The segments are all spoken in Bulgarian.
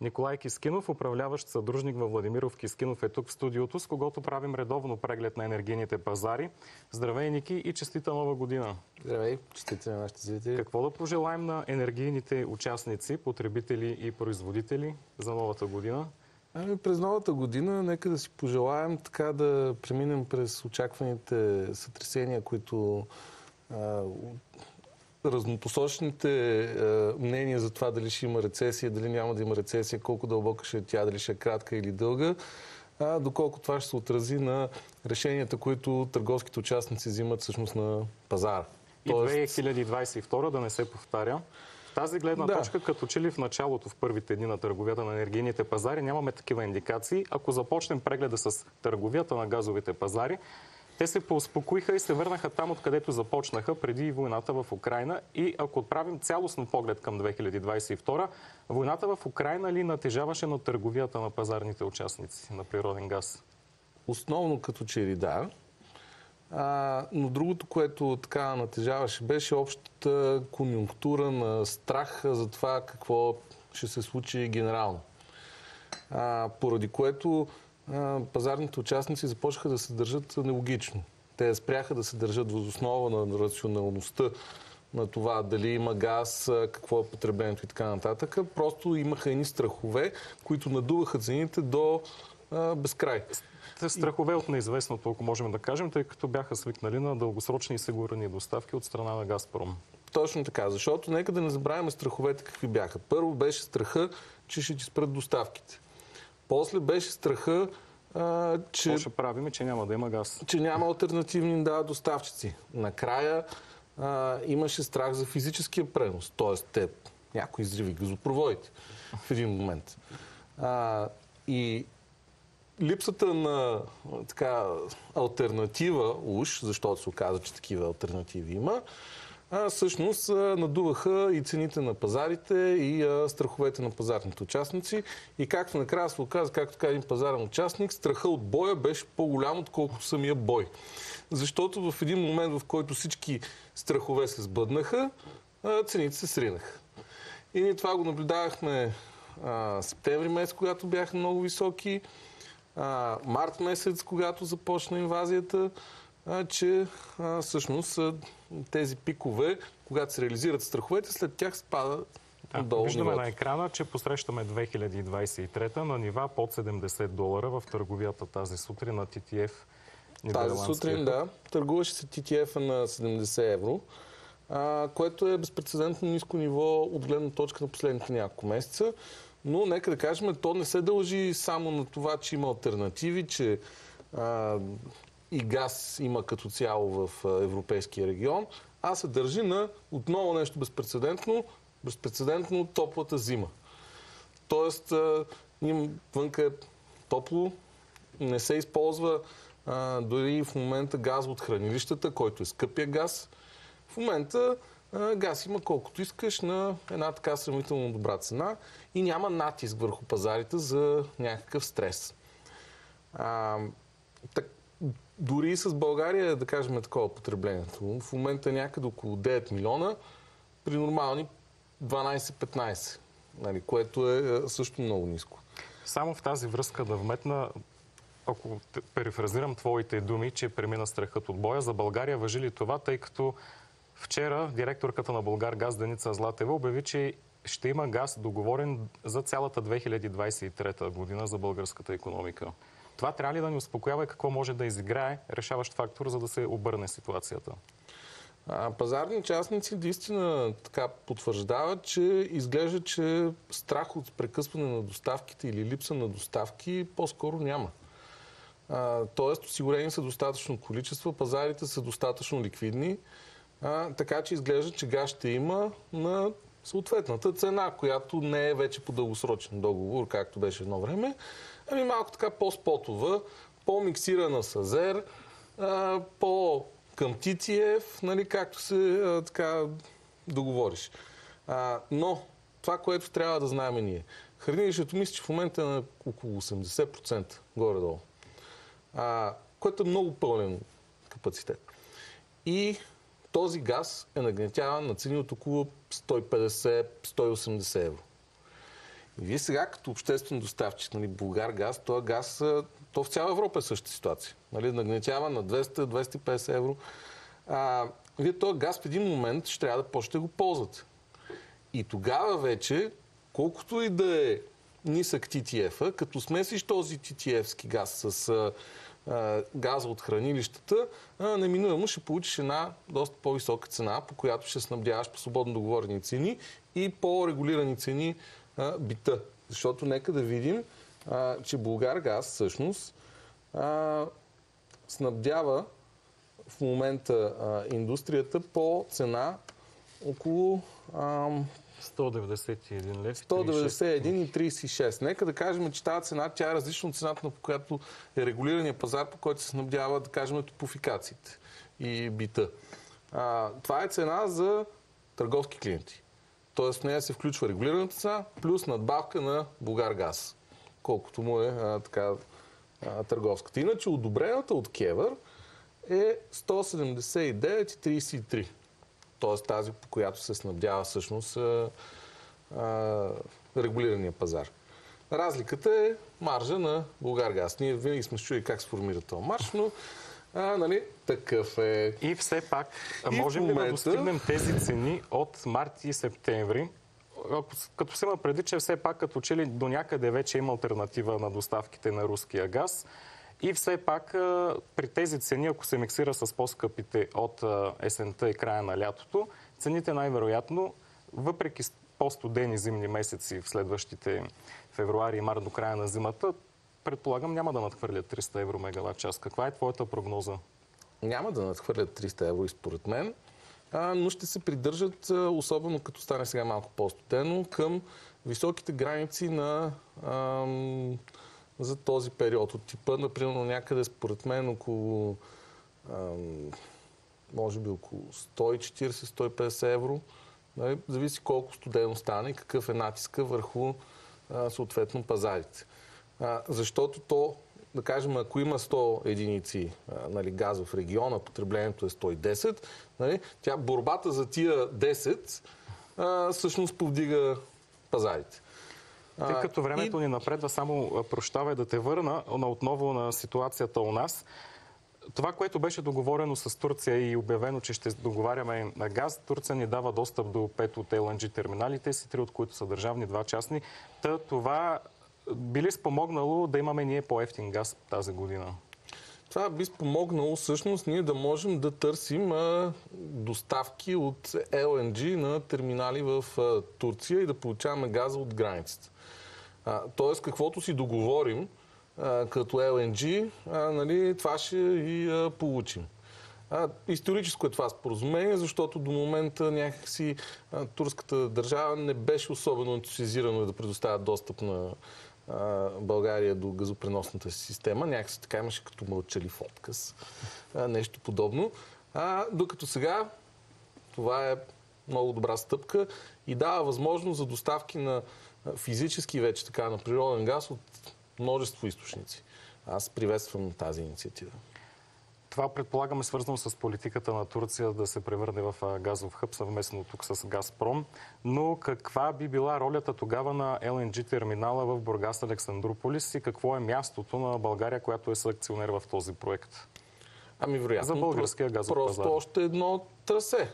Николай Кискинов, управляващ съдружник във Владимиров Кискинов е тук в студиото, с когото правим редовно преглед на енергийните пазари. Здравей, Ники, и честита нова година! Здравей, честита на нашите зрители! Какво да пожелаем на енергийните участници, потребители и производители за новата година? Ами през новата година нека да си пожелаем така да преминем през очакваните сътресения, които а, разнопосочните а, мнения за това дали ще има рецесия, дали няма да има рецесия, колко дълбока ще е тя, дали ще е кратка или дълга, а, доколко това ще се отрази на решенията, които търговските участници взимат всъщност на пазара. И Тоест... 2022 да не се повтаря. В тази гледна да. точка, като че ли в началото, в първите дни на търговията на енергийните пазари, нямаме такива индикации. Ако започнем прегледа с търговията на газовите пазари, те се поуспокоиха и се върнаха там, откъдето започнаха преди войната в Украина. И ако отправим цялостно поглед към 2022, войната в Украина ли натежаваше на търговията на пазарните участници на природен газ? Основно като че ли да. А, но другото, което така натежаваше, беше общата конюнктура на страх за това какво ще се случи генерално. А, поради което пазарните участници започнаха да се държат нелогично. Те спряха да се държат възоснова на рационалността на това дали има газ, какво е потреблението и така нататък. Просто имаха едни страхове, които надуваха цените до а, безкрай страхове от неизвестното, ако можем да кажем, тъй като бяха свикнали на дългосрочни и сигурни доставки от страна на Газпром. Точно така, защото нека да не забравяме страховете какви бяха. Първо беше страха, че ще ти спрат доставките. После беше страха, а, че... Какво ще правим, че няма да има газ? Че няма альтернативни да, доставчици. Накрая а, имаше страх за физическия пренос. Тоест, те някои изриви газопроводите в един момент. А, и липсата на така, альтернатива уж, защото се оказа, че такива альтернативи има, а, всъщност надуваха и цените на пазарите и страховете на пазарните участници. И както накрая се оказа, както така един пазарен участник, страха от боя беше по-голям, отколкото самия бой. Защото в един момент, в който всички страхове се сбъднаха, цените се сринаха. И ние това го наблюдавахме а, септември месец, когато бяха много високи а, март месец, когато започна инвазията, а, че всъщност тези пикове, когато се реализират страховете, след тях спада да, долу Виждаме нивото. на екрана, че посрещаме 2023 на нива под 70 долара в търговията тази сутрин на TTF. Тази сутрин, да. Търгуваше се TTF на 70 евро, а, което е безпредседентно ниско ниво от гледна точка на последните няколко месеца. Но нека да кажем, то не се дължи само на това, че има альтернативи, че а, и газ има като цяло в европейския регион, а се държи на отново нещо безпредседентно, безпредседентно топлата зима. Тоест, а, вънка е топло, не се използва а, дори в момента газ от хранилищата, който е скъпия газ. В момента газ има колкото искаш на една така сравнително добра цена и няма натиск върху пазарите за някакъв стрес. А, так, дори и с България, да кажем, е такова потреблението. В момента е някъде около 9 милиона, при нормални 12-15, нали, което е също много ниско. Само в тази връзка да вметна, ако перифразирам твоите думи, че премина страхът от боя, за България въжи ли това, тъй като Вчера директорката на Българ Газ Деница Златева обяви, че ще има газ договорен за цялата 2023 година за българската економика. Това трябва ли да ни успокоява и какво може да изиграе решаващ фактор, за да се обърне ситуацията? Пазарни участници наистина така потвърждават, че изглежда, че страх от прекъсване на доставките или липса на доставки по-скоро няма. Тоест, осигурени са достатъчно количество, пазарите са достатъчно ликвидни. Така че изглежда, че газ ще има на съответната цена, която не е вече по дългосрочен договор, както беше едно време, ами малко така по-спотова, по-миксирана с Азер, по към TTF, нали, както се така договориш. А, но това, което трябва да знаем ние. Хранилището мисля, че в момента е на около 80% горе-долу. А, което е много пълен капацитет. И този газ е нагнетяван на цени от около 150-180 евро. Вие сега като обществен доставчик, нали, Българ газ, този газ, то в цяла Европа е същата ситуация. Нали, нагнетява на 200-250 евро. А, вие този газ в един момент ще трябва да почнете го ползвате. И тогава вече, колкото и да е нисък TTF-а, като смесиш този TTF-ски газ с а, газа от хранилищата, а, неминуемо ще получиш една доста по-висока цена, по която ще снабдяваш по свободно договорени цени и по-регулирани цени а, бита. Защото нека да видим, а, че Българ газ всъщност а, снабдява в момента а, индустрията по цена около а, 191 лев. 191 и 36. Нека да кажем, че тази цена тя е различна от цената, по която е регулирания пазар, по който се снабдява, да кажем, топофикациите и бита. А, това е цена за търговски клиенти. Тоест в нея се включва регулираната цена плюс надбавка на Българ газ, колкото му е а, така, а, търговската. Иначе одобрената от Кевър е 179,33. Т.е. тази, по която се снабдява всъщност а, а, регулирания пазар. Разликата е маржа на Българгаз. Ние винаги сме чули как се формира този марш, но а, нали, такъв е. И все пак, и можем момента... ли да достигнем тези цени от март и септември? Като се има преди, че все пак като че ли до някъде вече има альтернатива на доставките на руския газ, и все пак при тези цени, ако се миксира с по-скъпите от есента и края на лятото, цените най-вероятно, въпреки по-студени зимни месеци в следващите февруари и март до края на зимата, предполагам няма да надхвърлят 300 евро мегаватт час. Каква е твоята прогноза? Няма да надхвърлят 300 евро и според мен, но ще се придържат, особено като стане сега малко по-студено, към високите граници на ам, за този период от типа, например, някъде според мен около може би около 140-150 евро. Нали? Зависи колко студено стане и какъв е натиска върху съответно пазарите. Защото то, да кажем, ако има 100 единици нали, газ в региона, потреблението е 110, нали, тя, борбата за тия 10 всъщност повдига пазарите. Тъй като времето и... ни напредва, само прощавай да те върна на отново на ситуацията у нас. Това, което беше договорено с Турция и обявено, че ще договаряме на газ, Турция ни дава достъп до 5 от LNG терминалите си, три от които са държавни, два частни. Та това би ли спомогнало да имаме ние по-ефтин газ тази година? Това би спомогнало всъщност ние да можем да търсим а, доставки от LNG на терминали в а, Турция и да получаваме газа от границата. тоест, каквото си договорим а, като LNG, а, нали, това ще и а, получим. А, историческо е това споразумение, защото до момента някакси а, турската държава не беше особено ентусизирана да предоставя достъп на България до газопреносната си система. Някакси така имаше като мълчалив отказ. Нещо подобно. А, докато сега това е много добра стъпка и дава възможност за доставки на физически вече така на природен газ от множество източници. Аз приветствам тази инициатива. Това предполагаме свързано с политиката на Турция да се превърне в газов хъб съвместно тук с Газпром. Но каква би била ролята тогава на ЛНГ терминала в Бургас Александрополис и какво е мястото на България, която е съакционер в този проект? Ами вероятно. За българския газов Просто пазар. още едно трасе.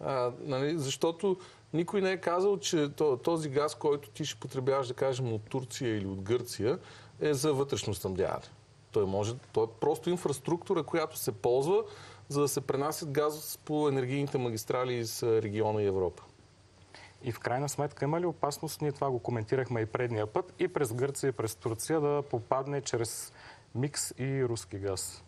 А, нали, защото никой не е казал, че този газ, който ти ще потребяваш, да кажем, от Турция или от Гърция, е за вътрешно снабдяване. Той, може, той е просто инфраструктура, която се ползва, за да се пренасят газ по енергийните магистрали из региона и Европа. И в крайна сметка има ли опасност, ние това го коментирахме и предния път, и през Гърция, и през Турция да попадне чрез микс и руски газ?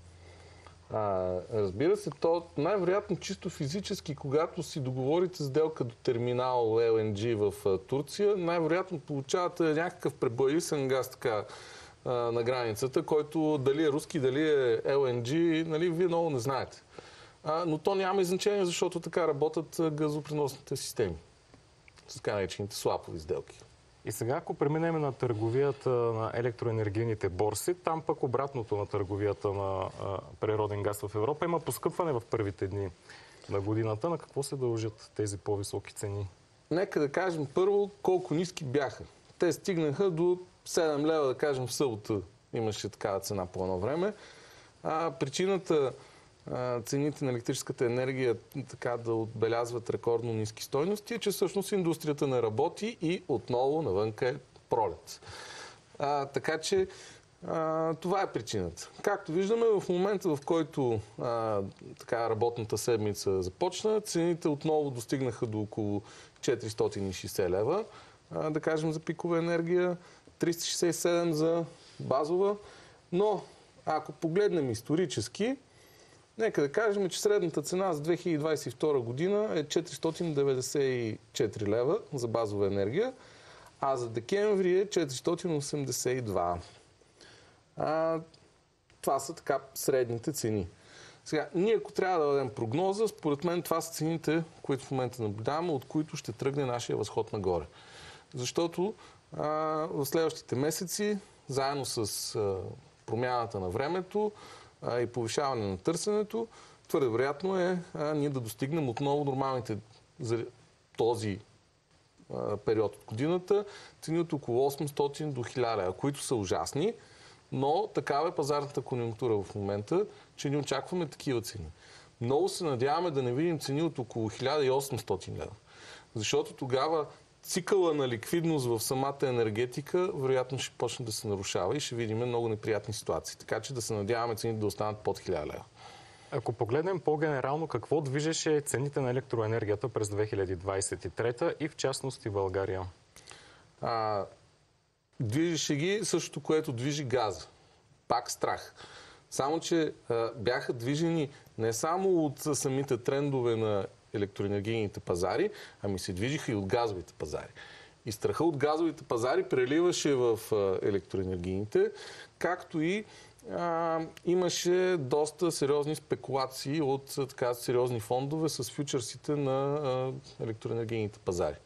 А, разбира се, то най-вероятно чисто физически, когато си договорите сделка до терминал LNG в Турция, най-вероятно получавате някакъв пребоисен газ така на границата, който дали е руски, дали е LNG, нали, вие много не знаете. А, но то няма и значение, защото така работят газопреносните системи. С така наречените слапови сделки. И сега, ако преминем на търговията на електроенергийните борси, там пък обратното на търговията на а, природен газ в Европа има поскъпване в първите дни на годината. На какво се дължат тези по-високи цени? Нека да кажем първо колко ниски бяха те стигнаха до 7 лева, да кажем, в събота имаше такава цена по едно време. А, причината цените на електрическата енергия така да отбелязват рекордно ниски стойности е, че всъщност индустрията не работи и отново навънка е пролет. А, така че а, това е причината. Както виждаме, в момента, в който а, така, работната седмица започна, цените отново достигнаха до около 460 лева, а, да кажем за пикова енергия, 367 за базова. Но ако погледнем исторически, нека да кажем, че средната цена за 2022 година е 494 лева за базова енергия, а за декември е 482. А, това са така средните цени. Сега, ние ако трябва да дадем прогноза, според мен това са цените, които в момента наблюдаваме, от които ще тръгне нашия възход нагоре. Защото в следващите месеци, заедно с а, промяната на времето а, и повишаване на търсенето, твърде вероятно е а, ние да достигнем отново нормалните за този а, период от годината цени от около 800 до 1000, които са ужасни но такава е пазарната конъюнктура в момента, че ни очакваме такива цени. Много се надяваме да не видим цени от около 1800 лева. Защото тогава цикъла на ликвидност в самата енергетика вероятно ще почне да се нарушава и ще видим много неприятни ситуации. Така че да се надяваме цените да останат под 1000 лева. Ако погледнем по-генерално, какво движеше цените на електроенергията през 2023 и в частност и България? А, движеше ги същото, което движи газа. Пак страх. Само, че а, бяха движени не само от самите трендове на електроенергийните пазари, ами се движиха и от газовите пазари. И страха от газовите пазари преливаше в електроенергийните, както и а, имаше доста сериозни спекулации от така сериозни фондове с фьючерсите на електроенергийните пазари.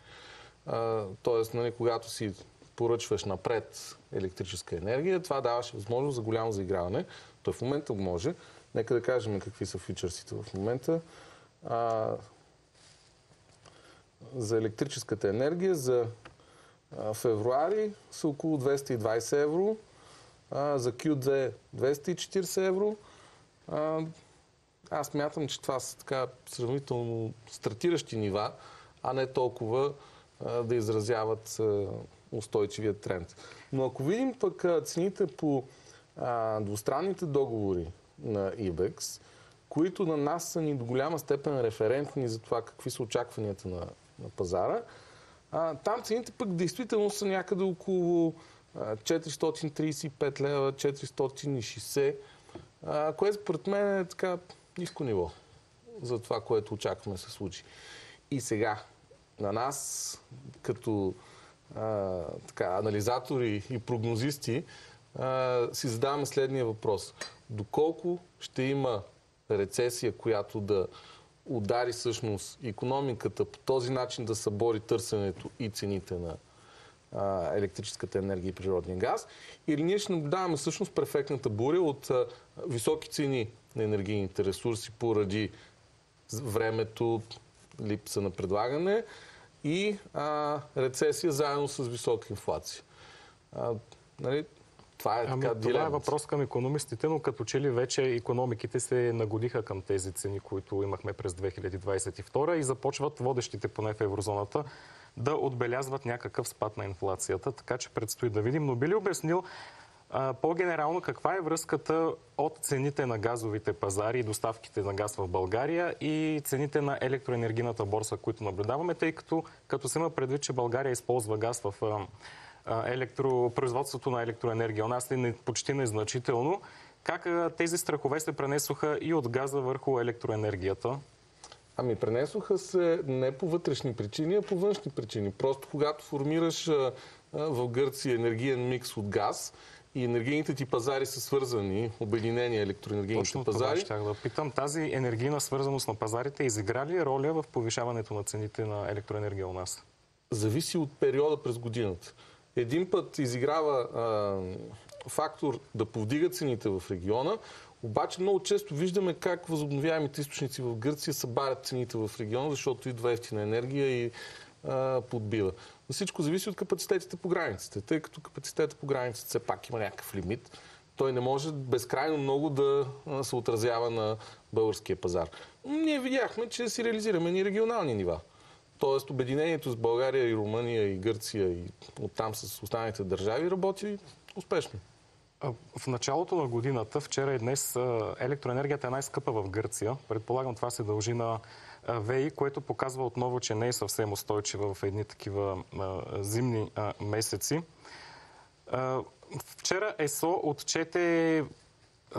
А, тоест, нали, когато си поръчваш напред електрическа енергия, това даваше възможност за голямо заиграване. Той в момента може. Нека да кажем какви са фьючерсите в момента. А, за електрическата енергия за февруари са около 220 евро, за Q2 240 евро. Аз мятам, че това са така сравнително стартиращи нива, а не толкова да изразяват устойчивия тренд. Но ако видим пък цените по двустранните договори на IBEX, които на нас са ни до голяма степен референтни за това какви са очакванията на, на пазара, там цените пък действително са някъде около 435 лева, 460, а, което според мен е така ниско ниво за това, което очакваме да се случи. И сега, на нас, като а, така, анализатори и прогнозисти, а, си задаваме следния въпрос. Доколко ще има рецесия, която да удари всъщност економиката по този начин да събори търсенето и цените на а, електрическата енергия и природния газ, или ние ще наблюдаваме всъщност префектната буря от а, високи цени на енергийните ресурси поради времето, липса на предлагане, и а, рецесия заедно с висока инфлация. А, нали, това е ами, така Това е въпрос към економистите, но като че ли вече економиките се нагодиха към тези цени, които имахме през 2022 и започват водещите поне в еврозоната да отбелязват някакъв спад на инфлацията, така че предстои да видим. Но би ли обяснил по-генерално, каква е връзката от цените на газовите пазари и доставките на газ в България и цените на електроенергийната борса, които наблюдаваме, тъй като като се има предвид, че България използва газ в електропроизводството на електроенергия у нас е почти незначително. Как тези страхове се пренесоха и от газа върху електроенергията? Ами пренесоха се не по вътрешни причини, а по външни причини. Просто когато формираш в Гърция енергиен микс от газ, и енергийните ти пазари са свързани, обединени електроенергийните Точно пазари. Това да питам. Тази енергийна свързаност на пазарите изигра ли роля в повишаването на цените на електроенергия у нас? Зависи от периода през годината. Един път изиграва а, фактор да повдига цените в региона, обаче много често виждаме как възобновяемите източници в Гърция събарят цените в региона, защото идва ефтина енергия и а, подбива. всичко зависи от капацитетите по границите, тъй като капацитетът по границите все пак има някакъв лимит. Той не може безкрайно много да се отразява на българския пазар. Ние видяхме, че си реализираме ни регионални нива. Тоест обединението с България и Румъния и Гърция и оттам с останалите държави работи успешно. В началото на годината, вчера и днес, електроенергията е най-скъпа в Гърция. Предполагам, това се дължи на ВЕИ, което показва отново, че не е съвсем устойчива в едни такива зимни месеци. Вчера ЕСО отчете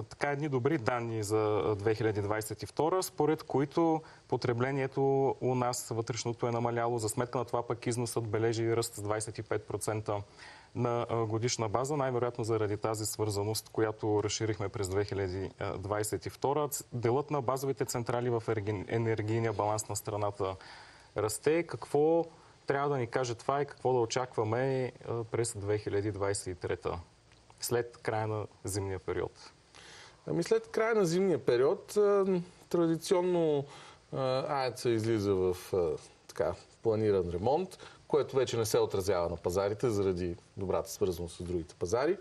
така едни добри данни за 2022, според които потреблението у нас вътрешното е намаляло. За сметка на това пък износът бележи ръст с 25% на годишна база, най-вероятно заради тази свързаност, която разширихме през 2022. Делът на базовите централи в енергийния баланс на страната расте. Какво трябва да ни каже това и какво да очакваме през 2023 след края на зимния период? Ами след края на зимния период традиционно АЕЦа излиза в така, планиран ремонт, което вече не се отразява на пазарите заради добрата свързаност с другите пазари.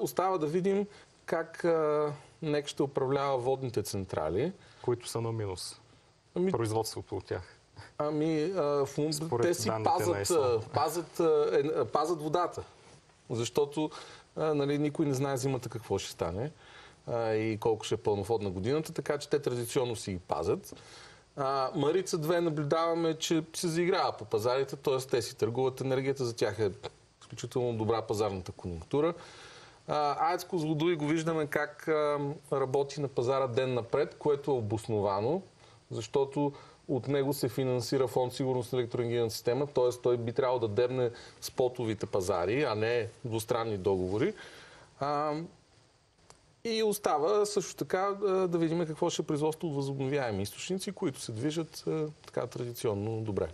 Остава да видим как НЕК ще управлява водните централи. Които са на минус. Ами, Производството от тях. Ами, а, в... те си пазат, пазат, е, пазат водата. Защото а, нали, никой не знае зимата какво ще стане и колко ще е пълноводна годината, така че те традиционно си ги пазят. А, Марица 2 наблюдаваме, че се заиграва по пазарите, т.е. те си търгуват енергията, за тях е изключително добра пазарната конъюнктура. АЕЦ Козлодуй го виждаме как а, работи на пазара ден напред, което е обосновано, защото от него се финансира фонд сигурност на електроенергийната система, т.е. той би трябвало да дебне спотовите пазари, а не двустранни договори. А, и остава също така да видим какво ще е производство от възобновяеми източници, които се движат така традиционно добре.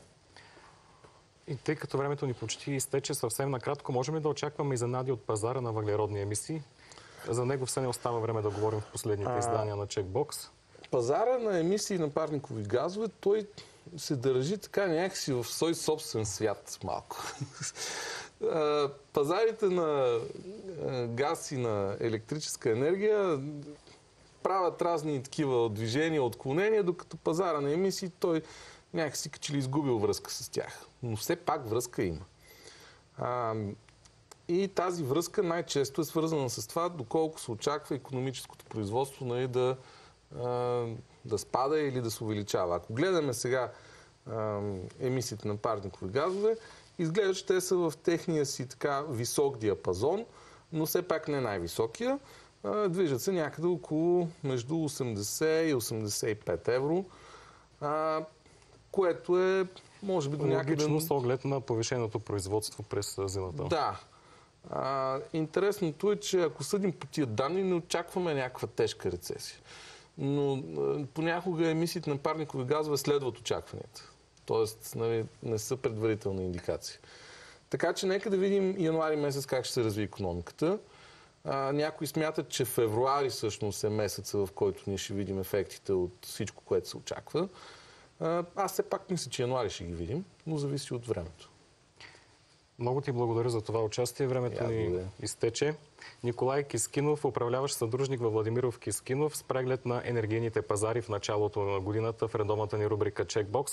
И тъй като времето ни почти изтече съвсем накратко, можем ли да очакваме изненади от пазара на въглеродни емисии? За него все не остава време да говорим в последните издания на Чекбокс. Пазара на емисии на парникови газове, той се държи така някакси в свой собствен свят малко. Пазарите на газ и на електрическа енергия правят разни такива движения, отклонения, докато пазара на емисии той някакси като ли изгубил връзка с тях. Но все пак връзка има. А, и тази връзка най-често е свързана с това, доколко се очаква економическото производство нали, да, да спада или да се увеличава. Ако гледаме сега емисиите на парникови газове, изглежда, че те са в техния си така висок диапазон, но все пак не най-високия. Движат се някъде около между 80 и 85 евро, което е може би до някъде... Логично с оглед на повишеното производство през зимата. Да. А, интересното е, че ако съдим по тия данни, не очакваме някаква тежка рецесия. Но понякога емисиите на парникови газове следват очакванията. Тоест, нали, не са предварителни индикации. Така че нека да видим януари месец как ще се разви економиката. А, някои смятат, че февруари всъщност е месеца, в който ние ще видим ефектите от всичко, което се очаква. А, аз все пак мисля, че януари ще ги видим, но зависи от времето. Много ти благодаря за това участие. Времето Я, ни изтече. Николай Кискинов, управляващ съдружник във Владимиров Кискинов с преглед на енергийните пазари в началото на годината в редовната ни рубрика Чекбокс.